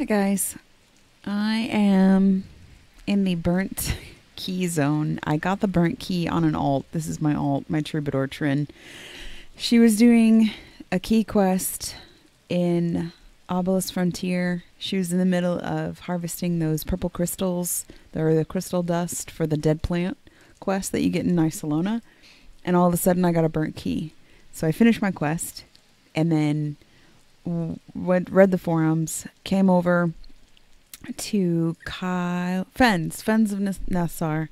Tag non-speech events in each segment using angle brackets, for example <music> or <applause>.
Hi guys. I am in the burnt key zone. I got the burnt key on an alt. This is my alt, my troubadour Trin. She was doing a key quest in Obelisk Frontier. She was in the middle of harvesting those purple crystals, or the crystal dust for the dead plant quest that you get in Isolona. And all of a sudden, I got a burnt key. So I finished my quest, and then went read the forums, came over to Kyle Fens, Fens of Nathsar.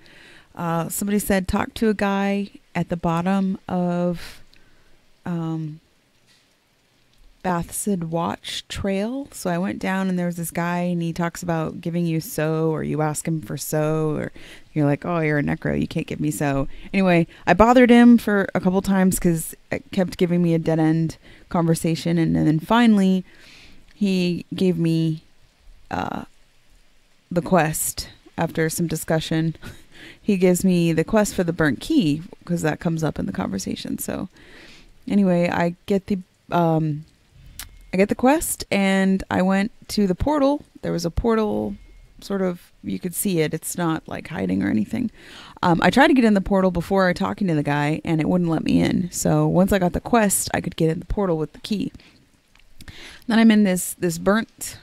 Uh, somebody said talk to a guy at the bottom of um, Bathezid's Watch Trail. So I went down and there was this guy and he talks about giving you so, or you ask him for so, or you're like, oh, you're a necro, you can't give me so. Anyway, I bothered him for a couple times because it kept giving me a dead end conversation, and, and then finally he gave me uh, the quest after some discussion. <laughs> he gives me the quest for the burnt key because that comes up in the conversation. So anyway, I get the um, I get the quest and I went to the portal. There was a portal sort of you could see it. It's not like hiding or anything. Um, I tried to get in the portal before I talking to the guy and it wouldn't let me in. So once I got the quest, I could get in the portal with the key. Then I'm in this this burnt.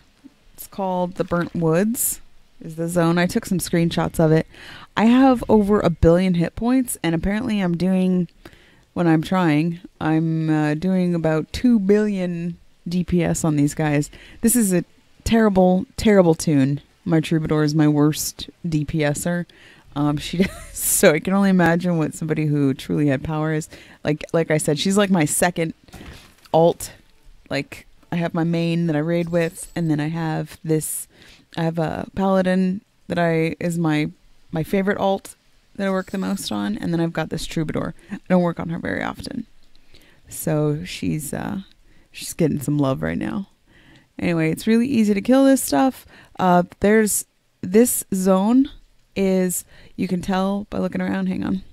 It's called the Burnt Woods. Is the zone. I took some screenshots of it. I have over a billion hit points, and apparently I'm doing when I'm trying. I'm uh, doing about two billion DPS on these guys. This is a terrible, terrible tune. My troubadour is my worst DPSer. Um, she <laughs> so I can only imagine what somebody who truly had power is like. Like I said, she's like my second alt. Like I have my main that I raid with, and then I have this. I have a paladin that I is my my favorite alt that I work the most on, and then I've got this troubadour. I don't work on her very often, so she's uh, she's getting some love right now. Anyway, it's really easy to kill this stuff. Uh, there's this zone is you can tell by looking around. Hang on.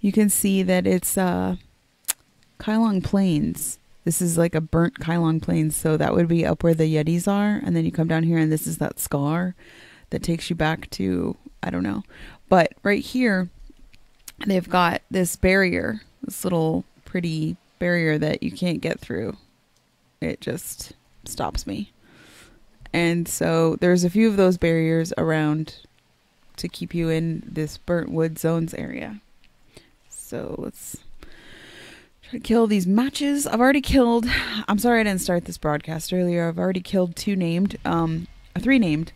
You can see that it's uh, Kylong Plains. This is like a burnt Kylong Plains, so that would be up where the Yetis are, and then you come down here, and this is that scar that takes you back to I don't know. But right here, they've got this barrier, this little pretty barrier that you can't get through. It just stops me. And so there's a few of those barriers around to keep you in this burnt wood zones area. So let's try to kill these matches. I've already killed. I'm sorry I didn't start this broadcast earlier. I've already killed two named, um, three named.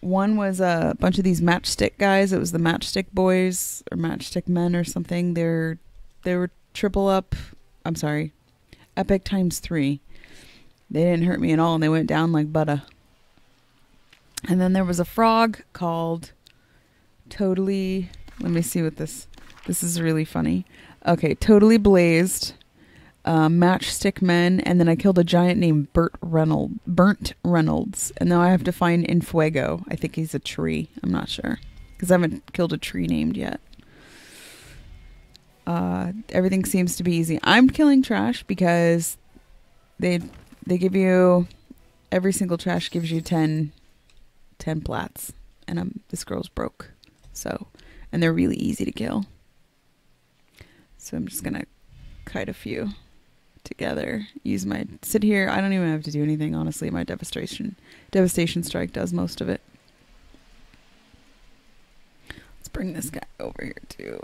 One was a bunch of these matchstick guys. It was the matchstick boys or matchstick men or something. They're they were triple up. I'm sorry, epic times three. They didn't hurt me at all, and they went down like butter. And then there was a frog called Totally. Let me see what this. This is really funny. Okay, Totally Blazed, uh, Matchstick Men, and then I killed a giant named Burt Reynolds. Burnt Reynolds, and now I have to find Infuego. I think he's a tree. I'm not sure because I haven't killed a tree named yet. Uh, everything seems to be easy. I'm killing trash because they they give you every single trash gives you 10, 10 plats, and I'm this girl's broke, so and they're really easy to kill. So I'm just gonna kite a few together. Use my sit here. I don't even have to do anything. Honestly, my devastation devastation strike does most of it. Let's bring this guy over here too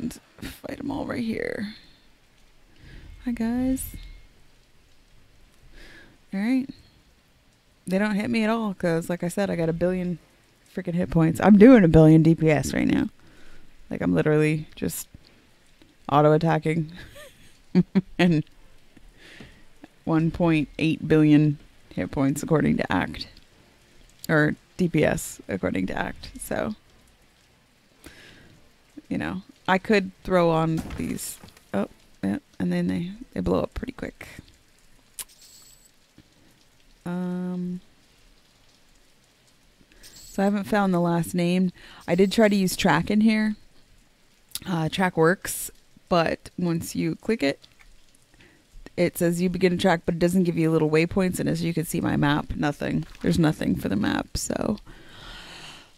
and fight them all right here. Hi guys. All right. They don't hit me at all because, like I said, I got a billion freaking hit points. I'm doing a billion DPS right now. Like I'm literally just auto attacking <laughs> and 1.8 billion hit points according to ACT or DPS according to ACT. So, you know, I could throw on these. Oh, yeah, and then they they blow up pretty quick. Um. So I haven't found the last name. I did try to use track in here. Uh, track works but once you click it, it says you begin a track, but it doesn't give you little waypoints. And as you can see, my map, nothing. There's nothing for the map. So,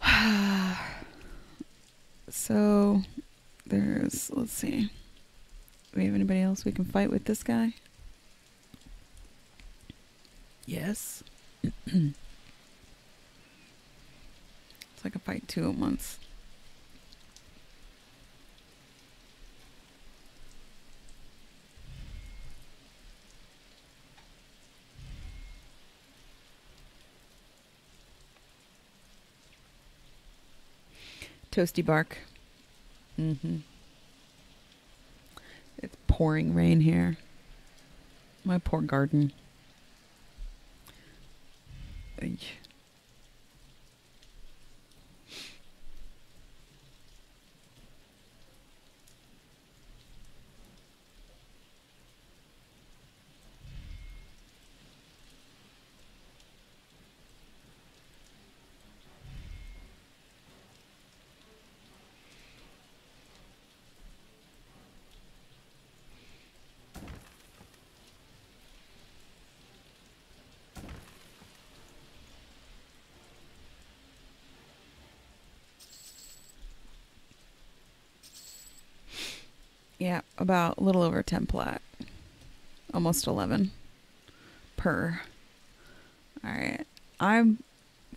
<sighs> so there's. Let's see. Do we have anybody else we can fight with this guy? Yes. <clears throat> it's like a fight two at once. Toasty bark. Mm-hmm. It's pouring rain here. My poor garden. Yeah, about a little over 10 plat. Almost 11 per. All right. I've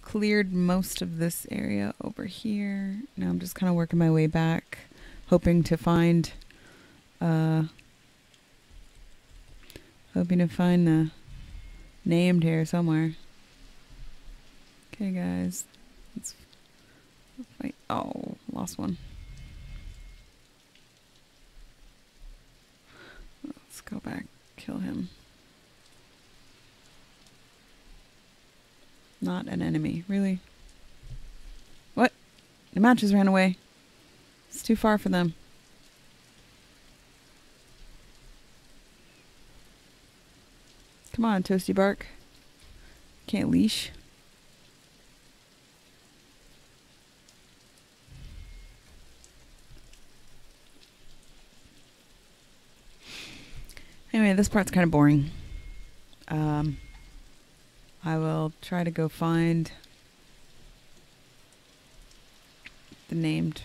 cleared most of this area over here. Now I'm just kind of working my way back, hoping to find uh hoping to find the named here somewhere. Okay, guys. Let's fight. Oh, lost one. Let's go back, kill him. Not an enemy, really. What? The matches ran away. It's too far for them. Come on, Toasty Bark. Can't leash. Anyway, this part's kind of boring. Um, I will try to go find the named.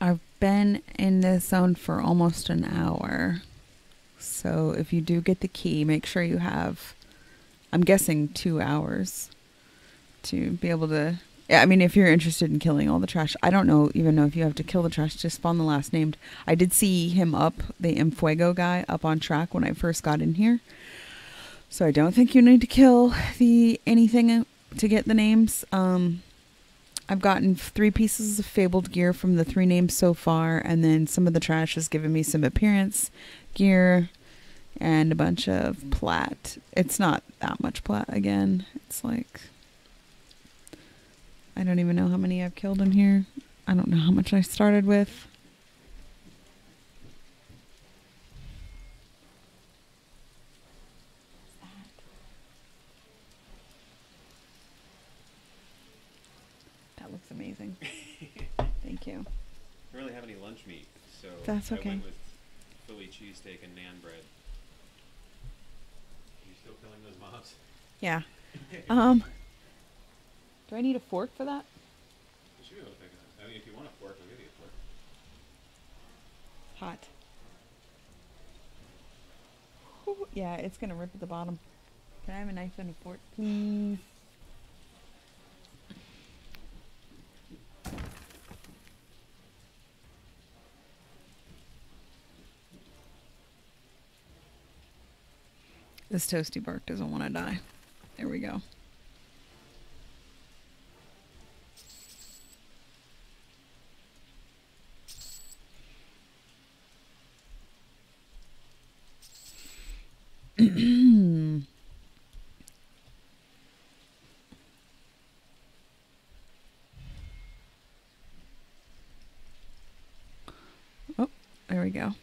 I've been in this zone for almost an hour. So if you do get the key, make sure you have, I'm guessing, two hours to be able to. Yeah, I mean, if you're interested in killing all the trash, I don't know even know if you have to kill the trash. Just spawn the last named. I did see him up, the Infuego guy, up on track when I first got in here. So I don't think you need to kill the anything to get the names. Um, I've gotten three pieces of fabled gear from the three names so far, and then some of the trash has given me some appearance gear and a bunch of plat. It's not that much plat again. It's like I don't even know how many I've killed in here. I don't know how much I started with. That looks amazing. Thank you. I don't really have any lunch meat, so That's I okay. went with Philly cheesesteak and naan bread. You still killing those mobs? Yeah. <laughs> Um. Do I need a fork for that? You should be able to pick it up. I mean, if you want a fork, I'll give you a fork. Hot. Whew, yeah, it's gonna rip at the bottom. Can I have a knife and a fork, please? This toasty bark doesn't want to die. There we go. <clears throat> oh, there we go.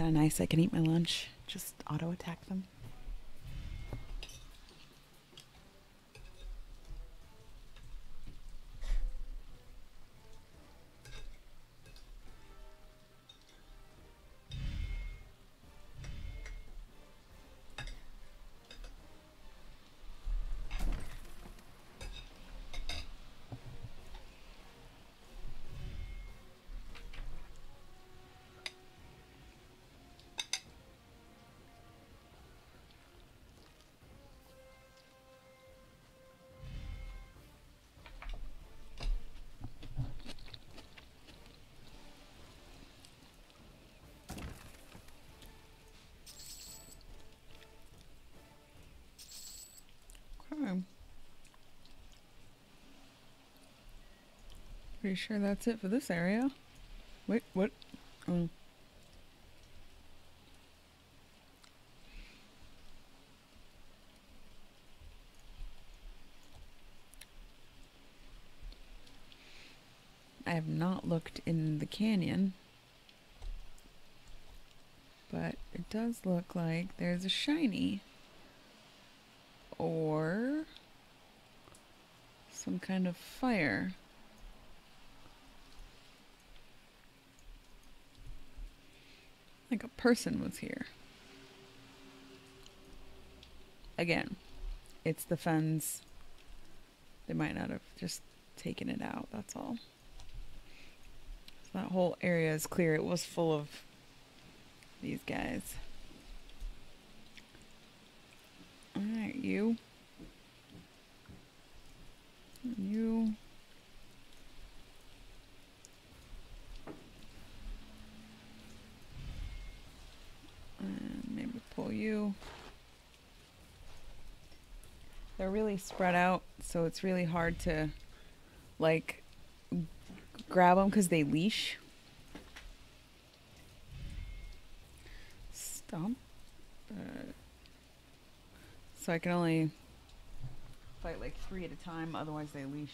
Kind of nice. I can eat my lunch. Just auto attack them. Okay. Pretty sure that's it for this area. Wait, what? Oh. I have not looked in the canyon, but it does look like there's a shiny or some kind of fire. Like a person was here. Again, it's the fens. They might not have just taken it out, that's all. So that whole area is clear. It was full of these guys. Alright, you. You. And maybe They're really spread out, so it's really hard to, like, grab them because they leash. Stomp. Uh, so I can only fight like three at a time, otherwise they leash.